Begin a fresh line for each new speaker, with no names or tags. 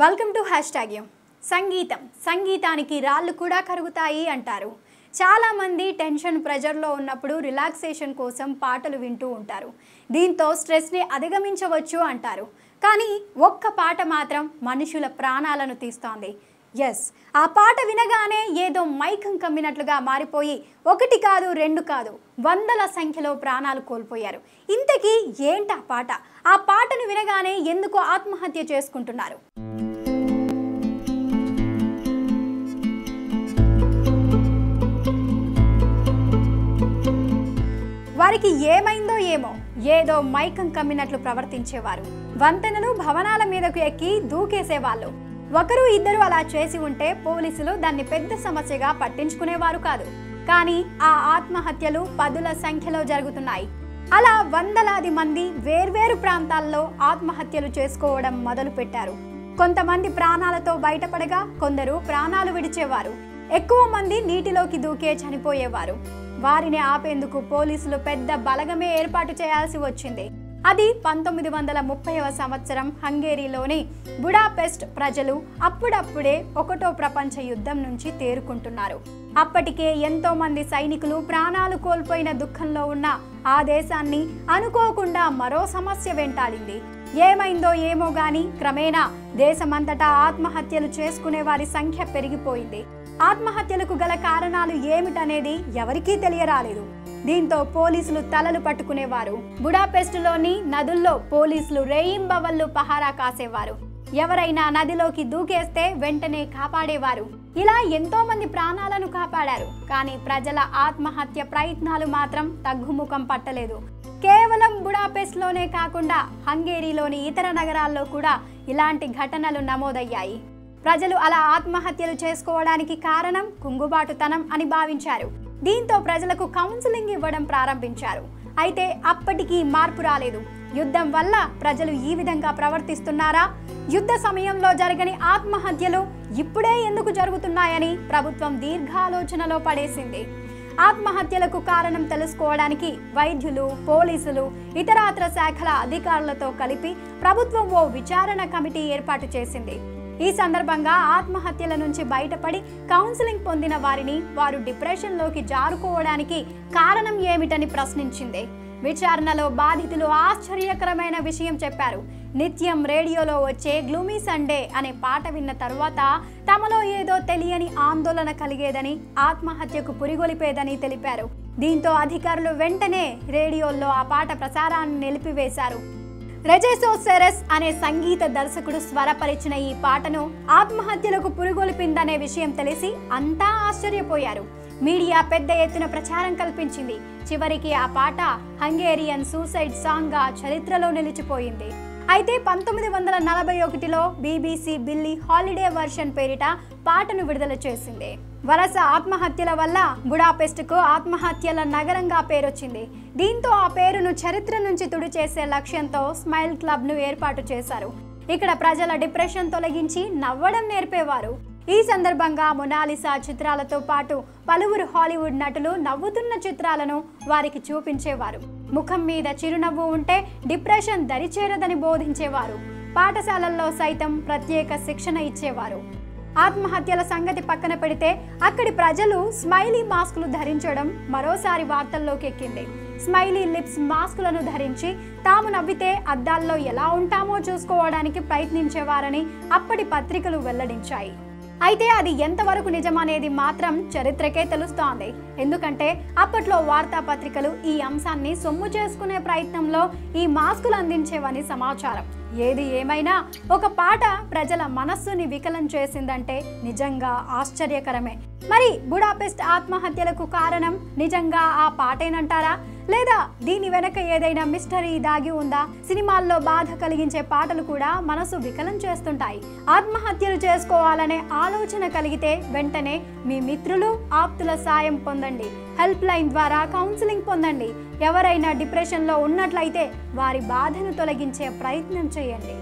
Welcome to hash tag సంగీతం సంగీతానికి రాళ్ళు కూడా కరుగుతాయి అంటారు. చాలామంది టెన్షన్ ప్రెజర్లో ఉన్నప్పుడు రిలాక్సేషన్ కోసం పాటలు వింటూ ఉంటారు. దీంతో స్ట్రెస్ని అధిగమించవచ్చు అంటారు. కానీ ఒక్క పాట మాత్రం మనుషుల ప్రాణాలను తీస్తోంది. ఎస్ ఆ పాట వినగానే ఏదో మైకం కమ్మినట్లుగా మారిపోయి ఒకటి కాదు రెండు కాదు వందల సంఖ్యలో ప్రాణాలు కోల్పోయారు. ఇంతకీ ఏంటా పాట? ఆ పాటను వినగానే ఎందుకు ఆత్మహత్య చేసుకుంటున్నారు? వారికి ఏమైందో ఏమో ఏదో మైకం కమ్మినట్లు ప్రవర్తించేవారు. వంతెనలు భవనాల మీదకు ఎక్కి దూకేసేవాళ్ళు. ఒకరు ఇద్దరు అలా చేసి ఉంటే పోలీసులు దాన్ని పెద్ద సమస్యగా పట్టించుకునేవారు కాదు. కానీ ఆ ఆత్మహత్యలు పదుల సంఖ్యలో జరుగుతున్నాయి. అలా వందలాది మంది వేర్వేరు ప్రాంతాల్లో ఆత్మహత్యలు చేసుకోవడం మొదలు పెట్టారు కొంతమంది ప్రాణాలతో బయటపడగా కొందరు ప్రాణాలు విడిచేవారు. ఎక్కువ మంది నీటిలోకి దూకే చనిపోయేవారు. వారిని ఆపేందుకు పోలీసులు పెద్ద బలగమే ఏర్పాటు చేయాల్సి వచ్చింది. అది పంతొమ్మిది వందల ముప్పైవ సంవత్సరం హంగేరీలోని బుడాపెస్ట్ ప్రజలు అప్పుడప్పుడే ఒకటో ప్రపంచ యుద్ధం నుంచి తేరుకుంటున్నారు. అప్పటికే ఎంతో మంది సైనికులు ప్రాణాలు కోల్పోయిన దుఃఖంలో ఉన్న ఆ దేశాన్ని అనుకోకుండా మరో సమస్య వెంటాడింది. ఏమైందో ఏమో గాని క్రమేణా దేశమంతటా ఆత్మహత్యలు చేసుకునే వారి సంఖ్య పెరిగిపోయింది. ఆత్మహత్యలకు గల కారణాలు ఏమిటనేది ఎవరికీ తెలియరాలేదు. దీంతో పోలీసులు తలలు పట్టుకునేవారు. బుడాపెస్టులోని నదుల్లో పోలీసులు రేయింబవళ్ళు పహారా కాసేవారు. ఎవరైనా నదిలోకి దూకేస్తే వెంటనే కాపాడేవారు. ఇలా ఎంతో మంది ప్రాణాలను కాపాడారు. కానీ ప్రజల ఆత్మహత్య ప్రయత్నాలు మాత్రం తగ్గుముఖం పట్టలేదు. కేవలం బుడాపెస్ట్లోనే కాకుండా హంగేరీలోని ఇతర నగరాల్లో కూడా ఇలాంటి ఘటనలు నమోదయ్యాయి. ప్రజలు అలా ఆత్మహత్యలు చేసుకోవడానికి కారణం కుంగుబాటుతనం అని భావించారు. దీంతో ప్రజలకు కౌన్సిలింగ్ ఇవ్వడం ప్రారంభించారు. అయితే అప్పటికీ మార్పు రాలేదు. యుద్ధం వల్ల ప్రజలు ఈ విధంగా ప్రవర్తిస్తున్నారా? యుద్ధ సమయంలో జరగని ఆత్మహత్యలు ఇప్పుడే ఎందుకు జరుగుతున్నాయని ప్రభుత్వం దీర్ఘాలోచనలో పడేసింది. ఆత్మహత్యలకు కారణం తెలుసుకోవడానికి వైద్యులు పోలీసులు ఇతరాతర శాఖల అధికారులతో కలిపి ప్రభుత్వం ఓ విచారణ కమిటీ ఏర్పాటు చేసింది. ఈ సందర్భంగా ఆత్మహత్యల నుంచి బయటపడి కౌన్సిలింగ్ పొందిన వారిని వారు డిప్రెషన్లోకి జారుకోవడానికి కారణం ఏమిటని ప్రశ్నించింది. విచారణలో బాధితులు ఆశ్చర్యకరమైన విషయం చెప్పారు. నిత్యం రేడియోలో వచ్చే గ్లూమీ సండే అనే పాట విన్న తరువాత తమలో ఏదో తెలియని ఆందోళన కలిగేదని ఆత్మహత్యకు పురిగొలిపేదని తెలిపారు. దీంతో అధికారులు వెంటనే రేడియోల్లో ఆ పాట ప్రసారాన్ని నిలిపివేశారు. రెజెసోసెరస్ అనే సంగీత దర్శకుడు స్వరపరిచిన ఈ పాటను ఆత్మహత్యలకు పురుగొలిపిందనే విషయం తెలిసి అంతా ఆశ్చర్యపోయారు. మీడియా పెద్ద ఎత్తున ప్రచారం కల్పించింది. చివరికి ఆ పాట హంగేరియన్ సూసైడ్ సాంగ్గా చరిత్రలో నిలిచిపోయింది. అయితే పంతొమ్మిది వందల నలభై ఒకటిలో బీబీసీ బిల్లీ హాలిడే వర్షన్ పేరిట పాటను విడుదల చేసింది. వలస ఆత్మహత్యల వల్ల బుడాపెస్ట్కు ఆత్మహత్యల నగరంగా పేరొచ్చింది. దీంతో ఆ పేరును చరిత్ర నుంచి తుడిచేసే లక్ష్యంతో స్మైల్ క్లబ్ను ఏర్పాటు చేశారు. ఇక్కడ ప్రజల డిప్రెషన్ తొలగించి నవ్వడం నేర్పేవారు. ఈ సందర్భంగా మొనాలిసా చిత్రాలతో పాటు పలువురు హాలీవుడ్ నటులు నవ్వుతున్న చిత్రాలను వారికి చూపించేవారు. ముఖం మీద చిరునవ్వు ఉంటే డిప్రెషన్ దరిచేరదని బోధించేవారు. పాఠశాలల్లో సైతం ప్రత్యేక శిక్షణ ఇచ్చేవారు. ఆత్మహత్యల సంగతి పక్కన పెడితే అక్కడి ప్రజలు స్మైలీ మాస్కులు ధరించడం మరోసారి వార్తల్లోకి ఎక్కింది. స్మైలీ లిప్స్ మాస్కులను ధరించి తాము నవ్వితే అద్దాల్లో ఎలా ఉంటామో చూసుకోవడానికి ప్రయత్నించేవారని అప్పటి పత్రికలు వెల్లడించాయి. అయితే అది ఎంతవరకు నిజమనేది మాత్రం చరిత్రకే తెలుస్తోంది. ఎందుకంటే అప్పట్లో వార్తాపత్రికలు ఈ అంశాన్ని సొమ్ము చేసుకునే ప్రయత్నంలో ఈ మాస్కులు అందించేవని సమాచారం. ఏది ఏమైనా ఒక పాట ప్రజల మనస్సుని వికలం చేసిందంటే నిజంగా ఆశ్చర్యకరమే. మరి బుడాపెస్ట్ ఆత్మహత్యలకు కారణం నిజంగా ఆ పాటేనంటారా? లేదా దీని వెనక ఏదైనా మిస్టరీ దాగి ఉందా? సినిమాల్లో బాధ కలిగించే పాటలు కూడా మనసు వికలం చేస్తుంటాయి. ఆత్మహత్యలు చేసుకోవాలనే ఆలోచన కలిగితే వెంటనే మీ మిత్రులు ఆప్తుల సాయం పొందండి. హెల్ప్ లైన్ ద్వారా కౌన్సిలింగ్ పొందండి. ఎవరైనా డిప్రెషన్లో ఉన్నట్లయితే వారి బాధను తొలగించే ప్రయత్నం చేయండి.